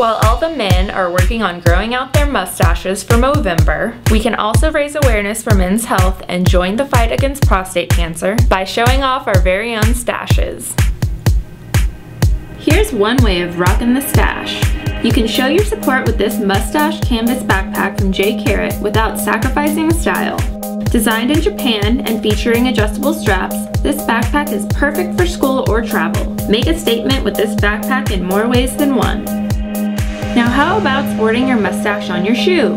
While all the men are working on growing out their mustaches for Movember, we can also raise awareness for men's health and join the fight against prostate cancer by showing off our very own stashes. Here's one way of rocking the stash. You can show your support with this mustache canvas backpack from J Carrot without sacrificing style. Designed in Japan and featuring adjustable straps, this backpack is perfect for school or travel. Make a statement with this backpack in more ways than one. Now how about sporting your mustache on your shoe?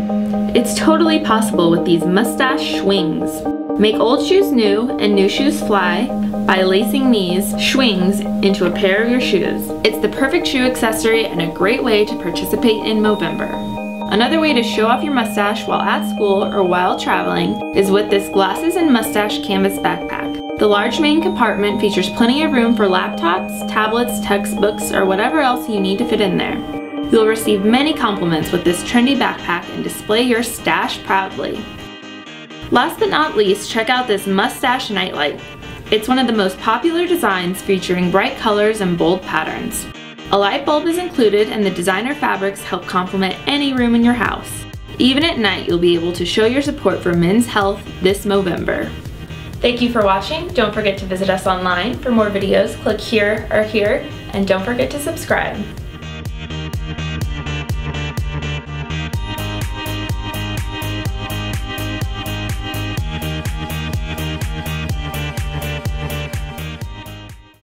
It's totally possible with these mustache Shwings. Make old shoes new and new shoes fly by lacing these Shwings into a pair of your shoes. It's the perfect shoe accessory and a great way to participate in Movember. Another way to show off your mustache while at school or while traveling is with this glasses and mustache canvas backpack. The large main compartment features plenty of room for laptops, tablets, textbooks, or whatever else you need to fit in there. You'll receive many compliments with this trendy backpack and display your stash proudly. Last but not least, check out this mustache nightlight. It's one of the most popular designs featuring bright colors and bold patterns. A light bulb is included and the designer fabrics help complement any room in your house. Even at night, you'll be able to show your support for men's health this Movember. Thank you for watching. Don't forget to visit us online. For more videos, click here or here, and don't forget to subscribe.